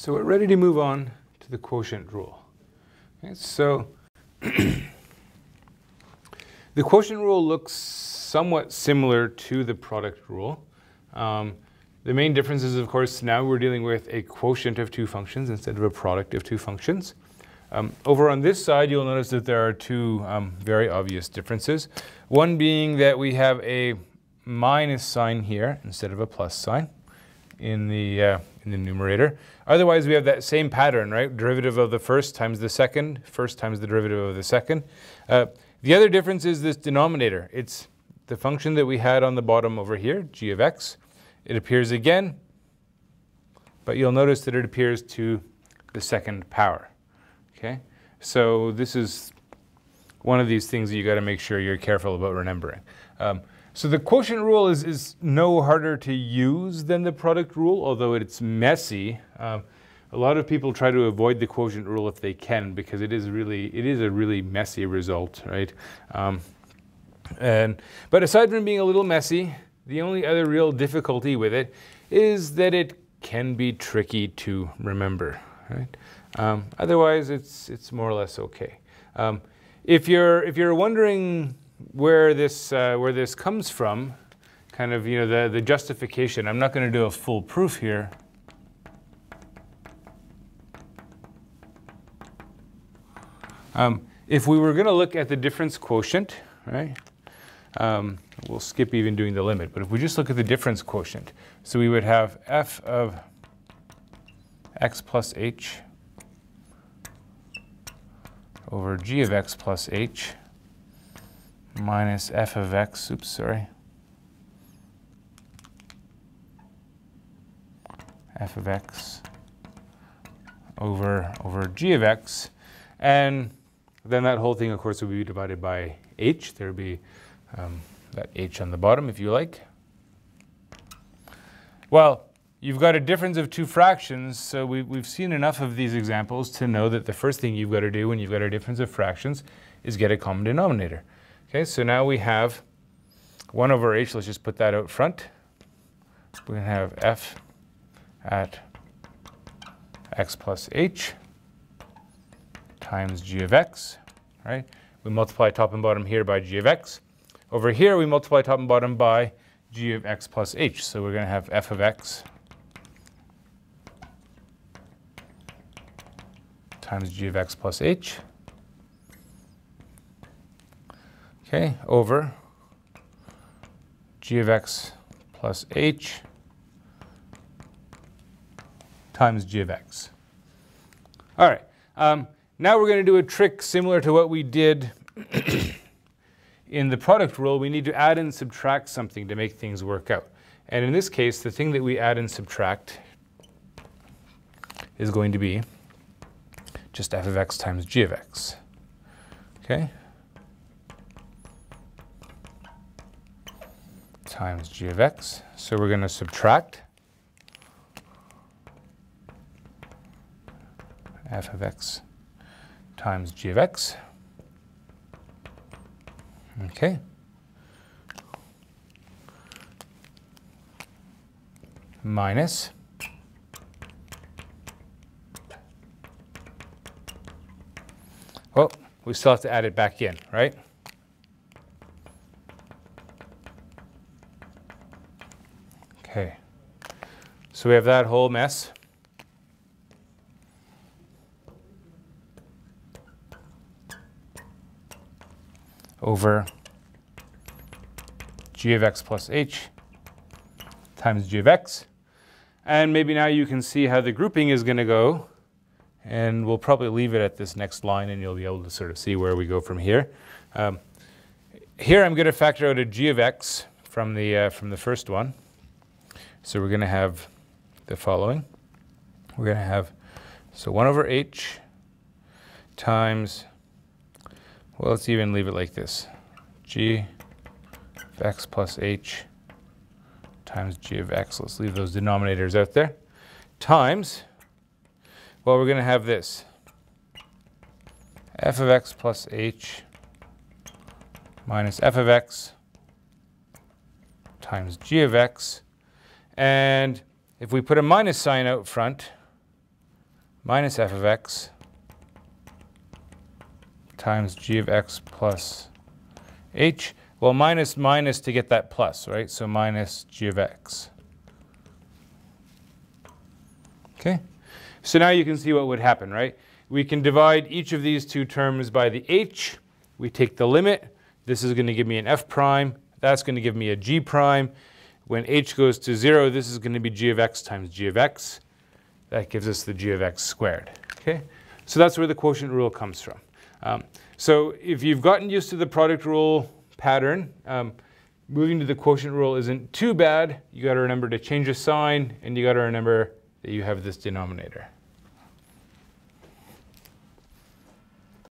so we're ready to move on to the quotient rule. Okay, so the quotient rule looks somewhat similar to the product rule. Um, the main difference is, of course, now we're dealing with a quotient of two functions instead of a product of two functions. Um, over on this side, you'll notice that there are two um, very obvious differences. One being that we have a minus sign here instead of a plus sign in the, uh, in the numerator. Otherwise, we have that same pattern, right? Derivative of the first times the second, first times the derivative of the second. Uh, the other difference is this denominator. It's the function that we had on the bottom over here, g of x. It appears again, but you'll notice that it appears to the second power. Okay, so this is one of these things that you got to make sure you're careful about remembering. Um, so the quotient rule is, is no harder to use than the product rule, although it's messy. Um, a lot of people try to avoid the quotient rule if they can because it is really it is a really messy result, right? Um, and but aside from being a little messy, the only other real difficulty with it is that it can be tricky to remember, right? Um, otherwise, it's it's more or less okay. Um, if you're if you're wondering where this uh, where this comes from, kind of you know the the justification. I'm not going to do a full proof here. Um, if we were going to look at the difference quotient, right? Um, we'll skip even doing the limit, but if we just look at the difference quotient, so we would have f of x plus h over g of x plus h minus f of x, oops, sorry, f of x over, over g of x. And then that whole thing, of course, would be divided by h. There would be um, that h on the bottom, if you like. Well, you've got a difference of two fractions, so we, we've seen enough of these examples to know that the first thing you've got to do when you've got a difference of fractions is get a common denominator. Okay, so now we have 1 over h, let's just put that out front. We're going to have f at x plus h times g of x, right? We multiply top and bottom here by g of x. Over here, we multiply top and bottom by g of x plus h. So we're going to have f of x times g of x plus h. okay, over g of x plus h times g of x. All right, um, now we're going to do a trick similar to what we did in the product rule. We need to add and subtract something to make things work out. And in this case, the thing that we add and subtract is going to be just f of x times g of x. Okay, times g of x. So we're going to subtract f of x times g of x. Okay. Minus well, we still have to add it back in, right? Okay. So we have that whole mess. over g of x plus h times g of x. And maybe now you can see how the grouping is going to go. And we'll probably leave it at this next line and you'll be able to sort of see where we go from here. Um, here I'm going to factor out a g of x from the, uh, from the first one. So we're going to have the following. We're going to have, so 1 over h times, well, let's even leave it like this. g of x plus h times g of x. Let's leave those denominators out there. Times, well, we're going to have this. f of x plus h minus f of x times g of x and if we put a minus sign out front, minus f of x times g of x plus h. Well, minus minus to get that plus, right? So minus g of x. Okay? So now you can see what would happen, right? We can divide each of these two terms by the h. We take the limit. This is going to give me an f prime. That's going to give me a g prime. When h goes to 0, this is going to be g of x times g of x. That gives us the g of x squared. Okay? So that's where the quotient rule comes from. Um, so if you've gotten used to the product rule pattern, um, moving to the quotient rule isn't too bad. You got to remember to change a sign, and you got to remember that you have this denominator.